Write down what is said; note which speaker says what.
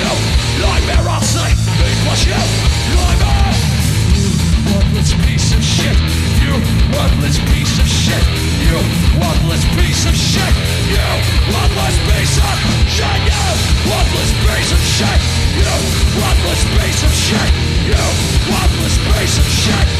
Speaker 1: you Nightmare I'll say equals you Nightmare You worthless piece of shit You worthless piece of shit You worthless piece of shit You worthless piece of shit You worthless piece of shit You worthless piece of shit You worthless piece of shit!